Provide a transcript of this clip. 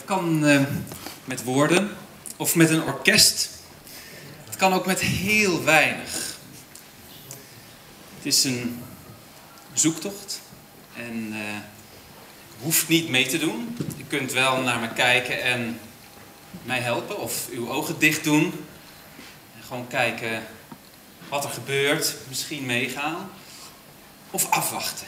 Het kan eh, met woorden of met een orkest. Het kan ook met heel weinig. Het is een zoektocht en eh, uh, hoeft niet mee te doen. Je kunt wel naar me kijken en mij helpen of uw ogen dicht doen. En gewoon kijken wat er gebeurt, misschien meegaan of afwachten.